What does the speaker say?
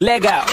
Legal.